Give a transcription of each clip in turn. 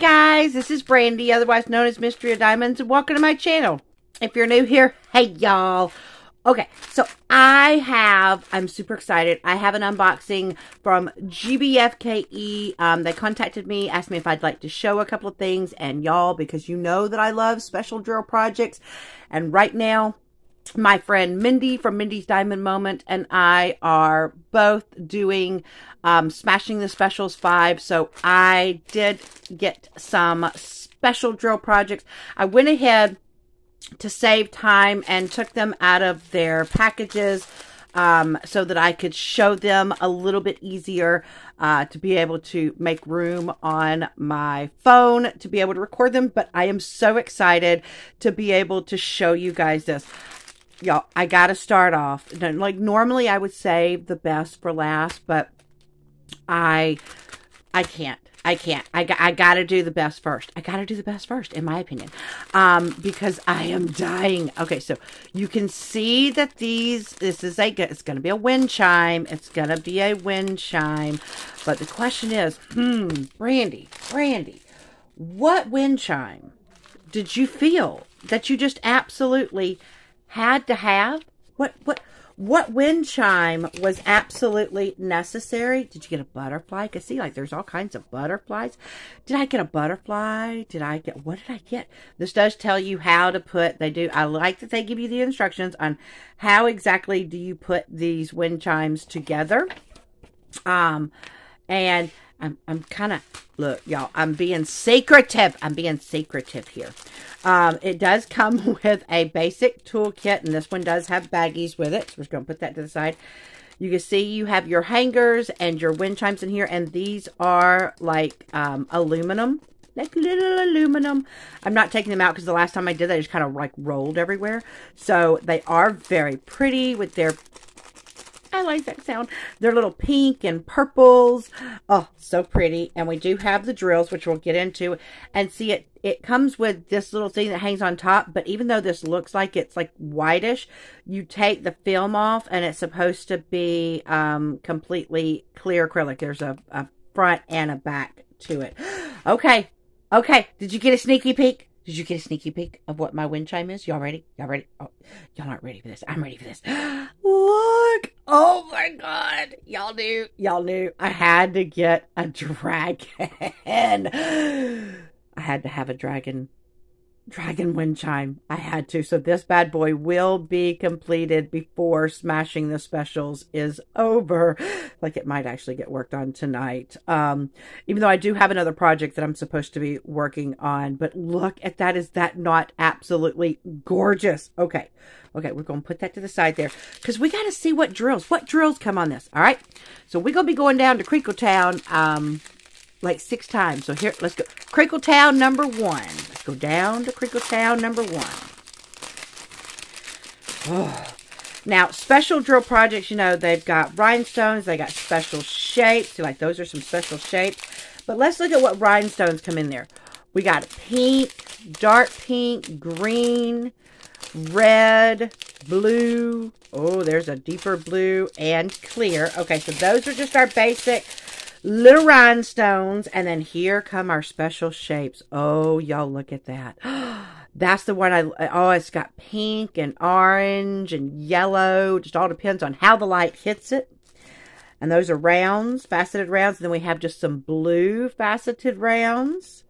Guys, this is Brandy, otherwise known as Mystria Diamonds, and welcome to my channel. If you're new here, hey y'all. Okay, so I have, I'm super excited. I have an unboxing from GBFKE. Um, they contacted me, asked me if I'd like to show a couple of things, and y'all, because you know that I love special drill projects, and right now, my friend Mindy from Mindy's Diamond Moment and I are both doing um, Smashing the Specials 5. So I did get some special drill projects. I went ahead to save time and took them out of their packages um, so that I could show them a little bit easier uh, to be able to make room on my phone to be able to record them. But I am so excited to be able to show you guys this y'all, I gotta start off. Like normally I would save the best for last, but I, I can't. I can't. I, I gotta do the best first. I gotta do the best first, in my opinion, um, because I am dying. Okay, so you can see that these. This is a. It's gonna be a wind chime. It's gonna be a wind chime. But the question is, hmm, Brandy, Brandy, what wind chime did you feel that you just absolutely had to have? What what what wind chime was absolutely necessary? Did you get a butterfly? Can see like there's all kinds of butterflies. Did I get a butterfly? Did I get what did I get? This does tell you how to put they do I like that they give you the instructions on how exactly do you put these wind chimes together. Um and I'm I'm kind of look, y'all. I'm being secretive. I'm being secretive here. Um, it does come with a basic toolkit, and this one does have baggies with it. So we're going to put that to the side. You can see you have your hangers and your wind chimes in here, and these are like um, aluminum, like little aluminum. I'm not taking them out because the last time I did that, they just kind of like rolled everywhere. So they are very pretty with their I like that sound. They're little pink and purples. Oh, so pretty. And we do have the drills, which we'll get into. And see, it, it comes with this little thing that hangs on top. But even though this looks like it's like whitish, you take the film off and it's supposed to be um, completely clear acrylic. There's a, a front and a back to it. Okay. Okay. Did you get a sneaky peek? Did you get a sneaky peek of what my wind chime is? Y'all ready? Y'all ready? Oh, y'all aren't ready for this. I'm ready for this. Look! Oh my god! Y'all knew. Y'all knew. I had to get a dragon. I had to have a dragon Dragon Wind Chime. I had to. So this bad boy will be completed before Smashing the Specials is over. Like it might actually get worked on tonight. Um, even though I do have another project that I'm supposed to be working on. But look at that. Is that not absolutely gorgeous? Okay. Okay, we're going to put that to the side there because we got to see what drills, what drills come on this. All right. So we're going to be going down to Crinkle um, like six times. So here, let's go. Crinkle Town number one. Let's go down to Crinkle Town number one. Oh. Now, special drill projects, you know, they've got rhinestones, they got special shapes. Like, those are some special shapes. But let's look at what rhinestones come in there. We got pink, dark pink, green, red, blue. Oh, there's a deeper blue and clear. Okay, so those are just our basic little rhinestones. And then here come our special shapes. Oh, y'all look at that. That's the one I, oh, it's got pink and orange and yellow. Just all depends on how the light hits it. And those are rounds, faceted rounds. And then we have just some blue faceted rounds.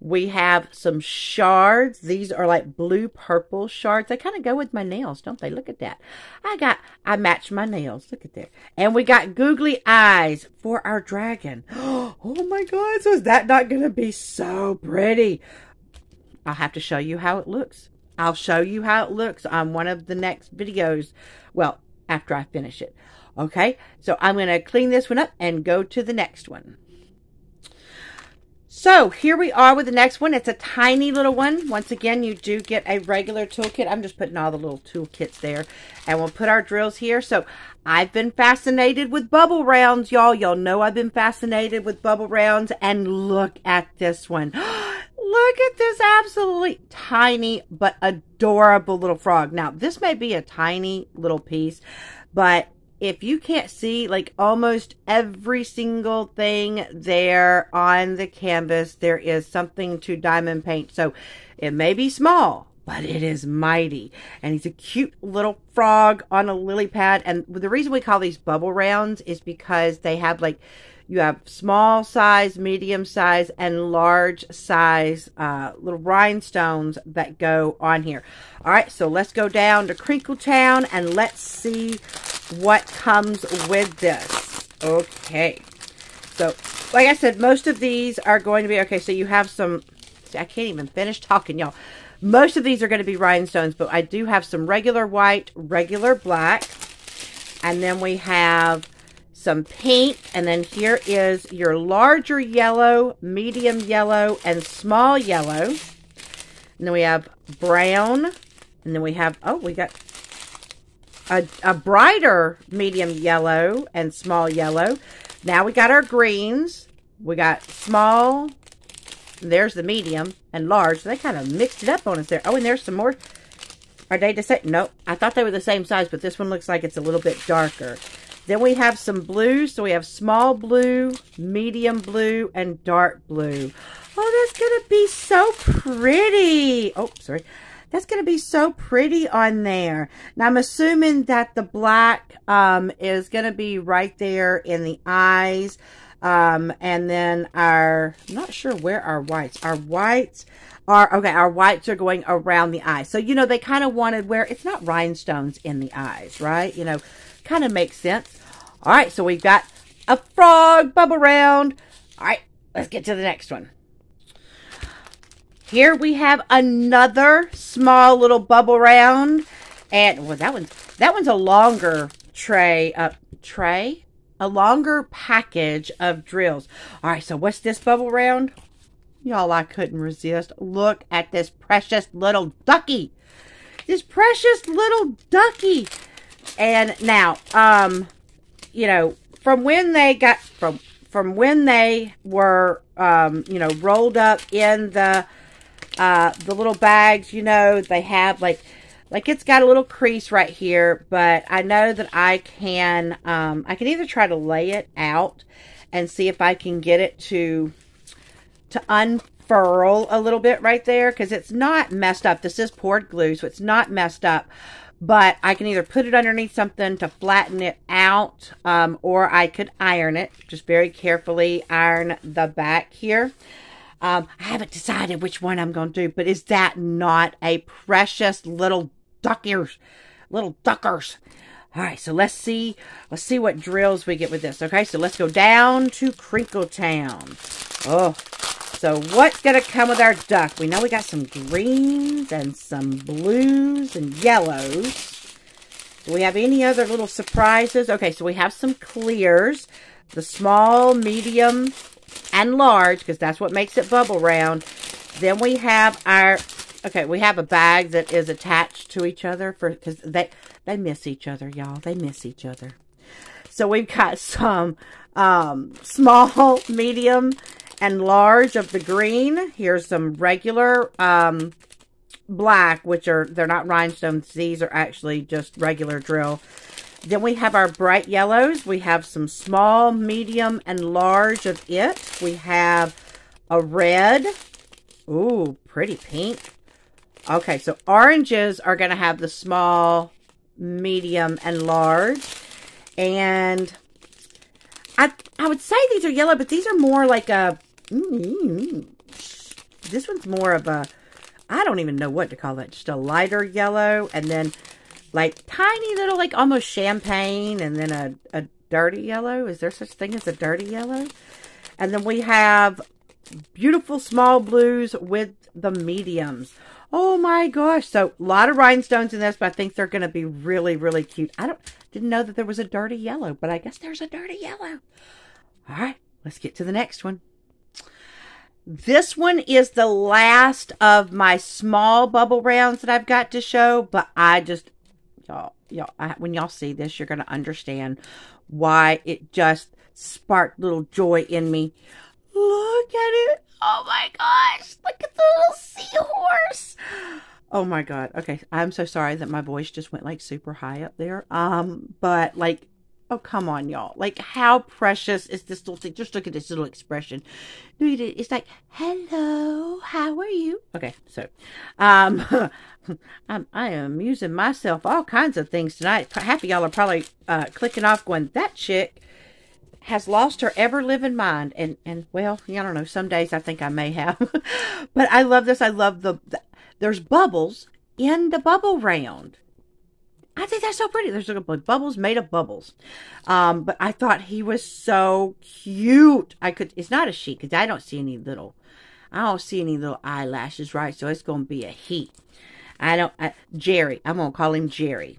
We have some shards. These are like blue purple shards. They kind of go with my nails, don't they? Look at that. I got, I matched my nails. Look at that. And we got googly eyes for our dragon. Oh my God. So is that not going to be so pretty? I'll have to show you how it looks. I'll show you how it looks on one of the next videos. Well, after I finish it. Okay. So I'm going to clean this one up and go to the next one. So here we are with the next one. It's a tiny little one. Once again, you do get a regular toolkit. I'm just putting all the little toolkits there. And we'll put our drills here. So I've been fascinated with bubble rounds, y'all. Y'all know I've been fascinated with bubble rounds. And look at this one. look at this absolutely tiny but adorable little frog. Now, this may be a tiny little piece, but if you can't see like almost every single thing there on the canvas, there is something to diamond paint. So it may be small, but it is mighty. And he's a cute little frog on a lily pad. And the reason we call these bubble rounds is because they have like you have small size, medium size, and large size uh, little rhinestones that go on here. All right, so let's go down to Crinkle Town and let's see what comes with this. Okay, so like I said, most of these are going to be, okay, so you have some, see, I can't even finish talking, y'all. Most of these are going to be rhinestones, but I do have some regular white, regular black, and then we have some pink, and then here is your larger yellow, medium yellow, and small yellow. And then we have brown, and then we have, oh, we got a, a brighter medium yellow and small yellow. Now we got our greens. We got small, there's the medium and large. They kind of mixed it up on us there. Oh, and there's some more. Are they the same? Nope. I thought they were the same size, but this one looks like it's a little bit darker. Then we have some blues. So we have small blue, medium blue, and dark blue. Oh, that's going to be so pretty. Oh, sorry. That's going to be so pretty on there. Now, I'm assuming that the black um, is going to be right there in the eyes. Um, and then our, I'm not sure where our whites. Our whites are, okay, our whites are going around the eyes. So, you know, they kind of wanted where it's not rhinestones in the eyes, right? You know, kind of makes sense. All right, so we've got a frog bubble round. All right, let's get to the next one. Here we have another small little bubble round. And well, that one's that one's a longer tray uh tray? A longer package of drills. All right, so what's this bubble round? Y'all, I couldn't resist. Look at this precious little ducky. This precious little ducky. And now, um, you know, from when they got from from when they were um, you know, rolled up in the uh the little bags, you know, they have like like it's got a little crease right here, but I know that I can um I can either try to lay it out and see if I can get it to to unfurl a little bit right there because it's not messed up. This is poured glue, so it's not messed up but I can either put it underneath something to flatten it out, um, or I could iron it. Just very carefully iron the back here. Um, I haven't decided which one I'm going to do, but is that not a precious little duckers, little duckers? All right, so let's see, let's see what drills we get with this. Okay, so let's go down to Crinkle Town. Oh, so what's going to come with our duck? We know we got some greens and some blues and yellows. Do we have any other little surprises? Okay, so we have some clears. The small, medium, and large, because that's what makes it bubble round. Then we have our, okay, we have a bag that is attached to each other for because they, they miss each other, y'all. They miss each other. So we've got some um, small, medium, and large of the green. Here's some regular um, black, which are, they're not rhinestones. These are actually just regular drill. Then we have our bright yellows. We have some small, medium, and large of it. We have a red. Ooh, pretty pink. Okay, so oranges are going to have the small, medium, and large. And I I would say these are yellow, but these are more like a Mm-hmm. This one's more of a, I don't even know what to call that. Just a lighter yellow and then like tiny little, like almost champagne and then a, a dirty yellow. Is there such a thing as a dirty yellow? And then we have beautiful small blues with the mediums. Oh my gosh. So a lot of rhinestones in this, but I think they're going to be really, really cute. I don't, didn't know that there was a dirty yellow, but I guess there's a dirty yellow. All right, let's get to the next one. This one is the last of my small bubble rounds that I've got to show, but I just, y'all, y'all, when y'all see this, you're going to understand why it just sparked little joy in me. Look at it. Oh my gosh. Look at the little seahorse. Oh my God. Okay. I'm so sorry that my voice just went like super high up there. Um, but like Oh, come on, y'all. Like, how precious is this little thing? Just look at this little expression. It's like, hello, how are you? Okay, so, um, I'm, I am amusing myself all kinds of things tonight. Happy y'all are probably uh, clicking off going, that chick has lost her ever living mind. And, and well, I don't know. Some days I think I may have. but I love this. I love the, the, there's bubbles in the bubble round. I think that's so pretty. There's like bubbles made of bubbles. Um, but I thought he was so cute. I could, it's not a she because I don't see any little, I don't see any little eyelashes, right? So it's going to be a he. I don't, I, Jerry. I'm going to call him Jerry.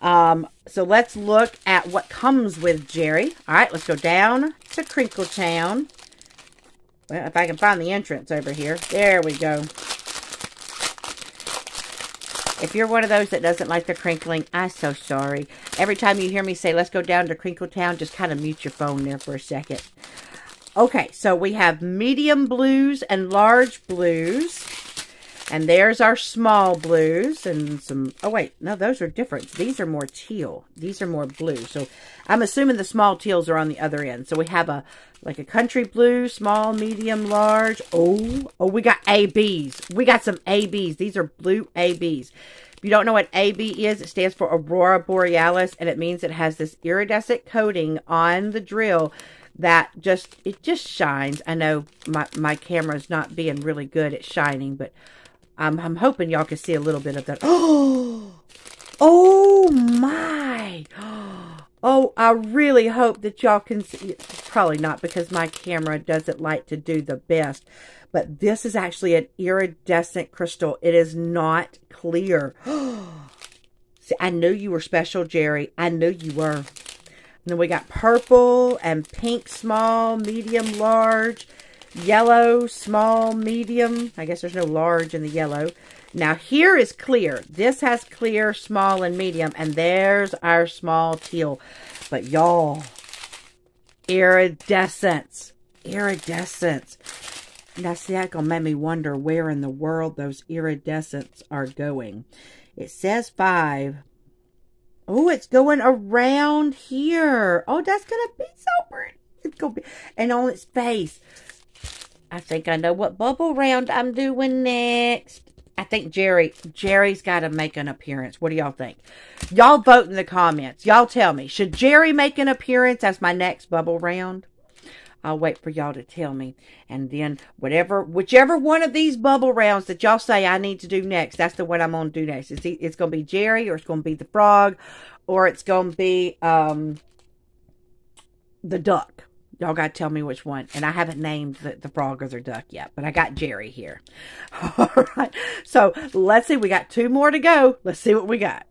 Um, so let's look at what comes with Jerry. All right, let's go down to Crinkle Town. Well, if I can find the entrance over here. There we go. If you're one of those that doesn't like the crinkling, I'm so sorry. Every time you hear me say, let's go down to Crinkle Town, just kind of mute your phone there for a second. Okay, so we have medium blues and large blues. And there's our small blues and some, oh wait, no, those are different. These are more teal. These are more blue. So I'm assuming the small teals are on the other end. So we have a, like a country blue, small, medium, large. Oh, oh, we got ABs. We got some ABs. These are blue ABs. If you don't know what AB is, it stands for Aurora Borealis, and it means it has this iridescent coating on the drill that just, it just shines. I know my, my camera's not being really good at shining, but I'm, I'm hoping y'all can see a little bit of that. Oh, oh my. Oh, I really hope that y'all can see. Probably not because my camera doesn't like to do the best. But this is actually an iridescent crystal. It is not clear. see, I knew you were special, Jerry. I knew you were. And then we got purple and pink small, medium, large yellow, small, medium. I guess there's no large in the yellow. Now here is clear. This has clear, small, and medium. And there's our small teal. But y'all, iridescence. Iridescence. Now see, that gonna make me wonder where in the world those iridescents are going. It says five. Oh, it's going around here. Oh, that's gonna be so pretty. It's gonna be, and on its face. I think I know what bubble round I'm doing next. I think Jerry, Jerry's got to make an appearance. What do y'all think? Y'all vote in the comments. Y'all tell me, should Jerry make an appearance as my next bubble round? I'll wait for y'all to tell me. And then whatever, whichever one of these bubble rounds that y'all say I need to do next, that's the one I'm going to do next. It's, it's going to be Jerry or it's going to be the frog or it's going to be, um, the duck. Y'all got to tell me which one. And I haven't named the, the frog or the duck yet, but I got Jerry here. All right. So let's see. We got two more to go. Let's see what we got.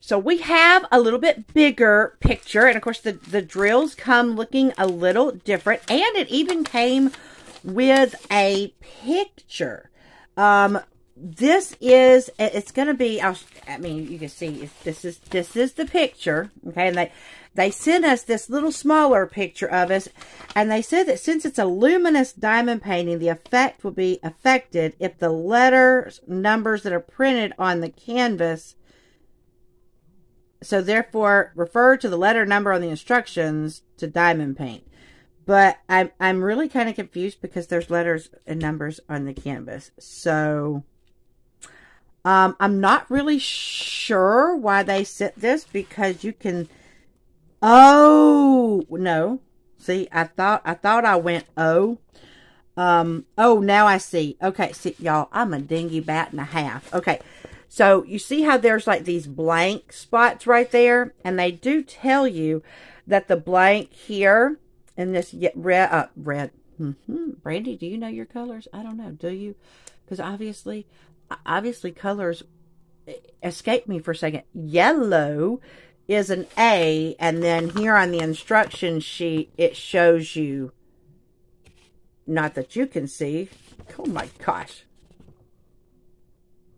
So we have a little bit bigger picture. And of course, the, the drills come looking a little different. And it even came with a picture. Um, this is, it's going to be, I mean, you can see, this is, this is the picture. Okay. And they, they sent us this little smaller picture of us, and they said that since it's a luminous diamond painting, the effect will be affected if the letters, numbers that are printed on the canvas, so therefore refer to the letter number on the instructions to diamond paint. But I'm, I'm really kind of confused because there's letters and numbers on the canvas. So, um, I'm not really sure why they sent this because you can Oh, no. See, I thought, I thought I went oh. Um, oh, now I see. Okay, see, y'all, I'm a dingy bat and a half. Okay, so you see how there's like these blank spots right there? And they do tell you that the blank here in this red, uh, red. Mm -hmm. Brandy, do you know your colors? I don't know. Do you? Because obviously, obviously colors escape me for a second. Yellow is an A, and then here on the instruction sheet, it shows you, not that you can see, oh my gosh,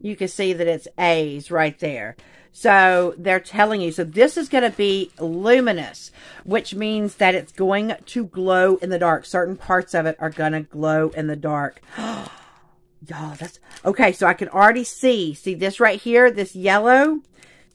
you can see that it's A's right there. So they're telling you, so this is going to be luminous, which means that it's going to glow in the dark. Certain parts of it are going to glow in the dark. Y'all, that's, okay, so I can already see, see this right here, this yellow?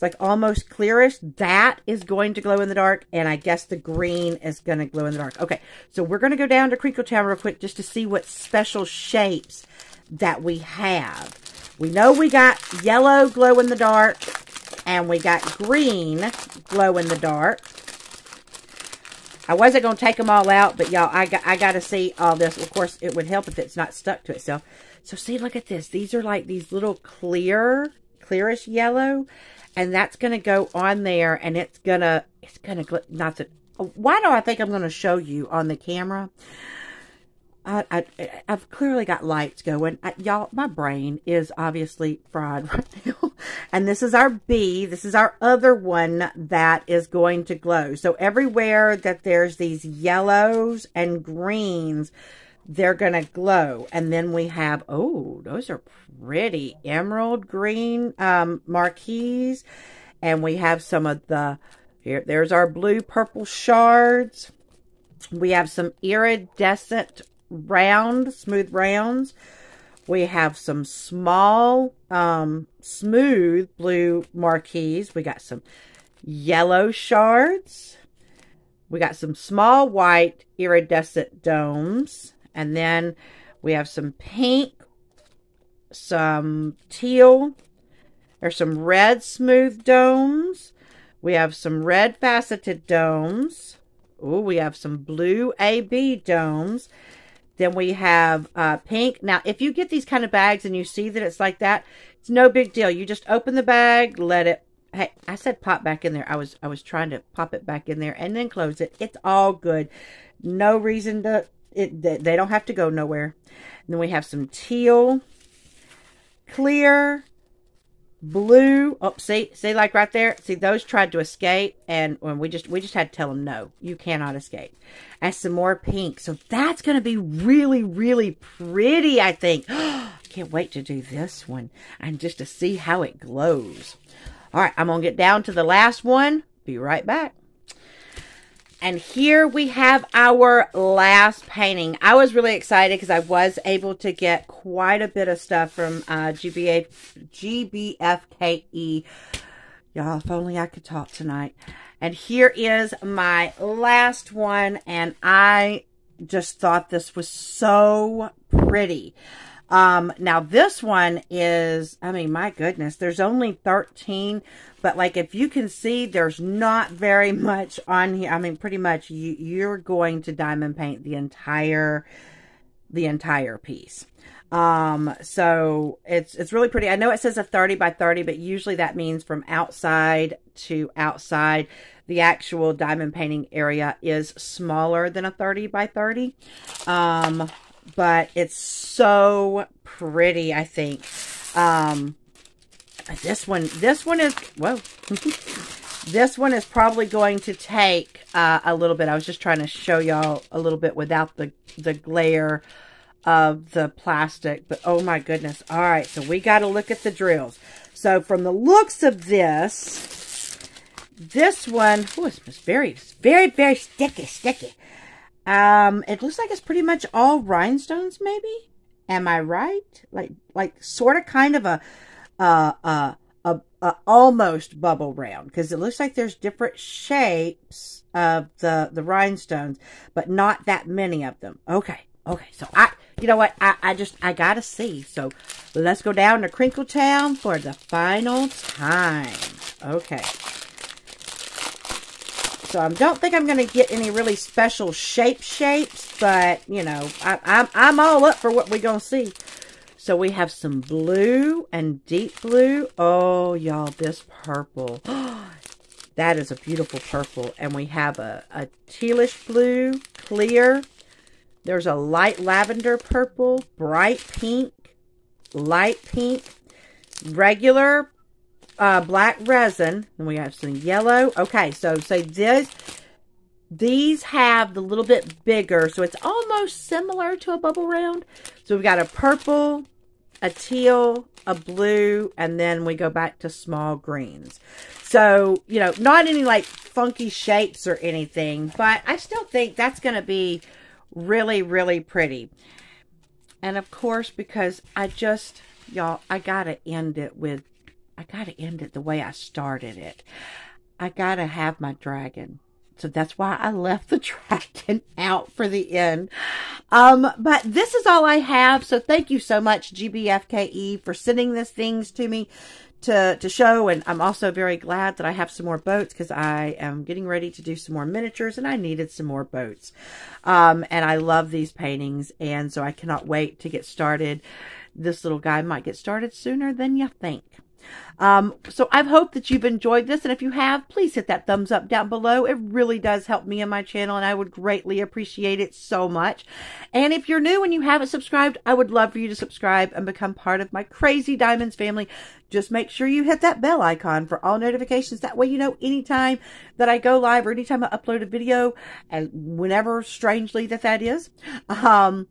It's like almost clearish. That is going to glow in the dark. And I guess the green is going to glow in the dark. Okay, so we're going to go down to Crinkle Town real quick just to see what special shapes that we have. We know we got yellow glow in the dark and we got green glow in the dark. I wasn't going to take them all out, but y'all, I got, I got to see all this. Of course, it would help if it's not stuck to itself. So see, look at this. These are like these little clear, clearish yellow. And that's going to go on there and it's going to, it's going to, not to, why do I think I'm going to show you on the camera? I, I, have clearly got lights going. y'all, my brain is obviously fried right now. And this is our B. This is our other one that is going to glow. So everywhere that there's these yellows and greens, they're going to glow. And then we have, oh, those are pretty emerald green um, marquees. And we have some of the, here, there's our blue purple shards. We have some iridescent round, smooth rounds. We have some small, um, smooth blue marquees. We got some yellow shards. We got some small white iridescent domes. And then we have some pink, some teal. There's some red smooth domes. We have some red faceted domes. Oh, we have some blue AB domes. Then we have uh, pink. Now, if you get these kind of bags and you see that it's like that, it's no big deal. You just open the bag, let it. Hey, I said pop back in there. I was I was trying to pop it back in there and then close it. It's all good. No reason to. It they don't have to go nowhere. And then we have some teal, clear, blue. Oh, see, see, like right there. See, those tried to escape, and when we just we just had to tell them no, you cannot escape. And some more pink. So that's going to be really, really pretty. I think. Can't wait to do this one and just to see how it glows. All right, I'm gonna get down to the last one. Be right back. And here we have our last painting. I was really excited because I was able to get quite a bit of stuff from uh, GBA, GBFKE. Y'all, if only I could talk tonight. And here is my last one. And I just thought this was so pretty. Um, now this one is, I mean, my goodness, there's only 13, but like if you can see, there's not very much on here. I mean, pretty much you, you're going to diamond paint the entire, the entire piece. Um, so it's, it's really pretty. I know it says a 30 by 30, but usually that means from outside to outside. The actual diamond painting area is smaller than a 30 by 30. Um, but it's so pretty, I think. Um, this one, this one is, whoa. this one is probably going to take uh, a little bit. I was just trying to show y'all a little bit without the, the glare of the plastic. But oh my goodness. All right, so we got to look at the drills. So from the looks of this, this one, oh, it's very, very, very sticky, sticky. Um, it looks like it's pretty much all rhinestones, maybe. Am I right? Like, like sort of kind of a, uh, uh, a, a almost bubble round because it looks like there's different shapes of the the rhinestones, but not that many of them. Okay, okay. So I, you know what? I I just I gotta see. So let's go down to Crinkle Town for the final time. Okay. So I don't think I'm going to get any really special shape shapes, but, you know, I, I'm, I'm all up for what we're going to see. So we have some blue and deep blue. Oh, y'all, this purple. that is a beautiful purple. And we have a, a tealish blue, clear. There's a light lavender purple, bright pink, light pink, regular uh, black resin. And we have some yellow. Okay, so say this. These have the little bit bigger, so it's almost similar to a bubble round. So we've got a purple, a teal, a blue, and then we go back to small greens. So, you know, not any like funky shapes or anything, but I still think that's going to be really, really pretty. And of course, because I just, y'all, I got to end it with I got to end it the way I started it. I got to have my dragon. So that's why I left the dragon out for the end. Um, but this is all I have. So thank you so much, GBFKE, for sending these things to me to, to show. And I'm also very glad that I have some more boats because I am getting ready to do some more miniatures and I needed some more boats. Um, and I love these paintings. And so I cannot wait to get started. This little guy might get started sooner than you think. Um, so I hope that you've enjoyed this. And if you have, please hit that thumbs up down below. It really does help me and my channel and I would greatly appreciate it so much. And if you're new and you haven't subscribed, I would love for you to subscribe and become part of my crazy diamonds family. Just make sure you hit that bell icon for all notifications. That way you know anytime that I go live or anytime I upload a video and whenever strangely that that is. Um,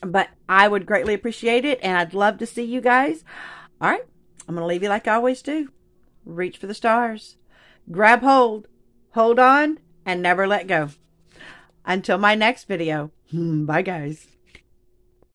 but I would greatly appreciate it and I'd love to see you guys. All right. I'm going to leave you like I always do. Reach for the stars. Grab hold. Hold on and never let go. Until my next video. Bye, guys.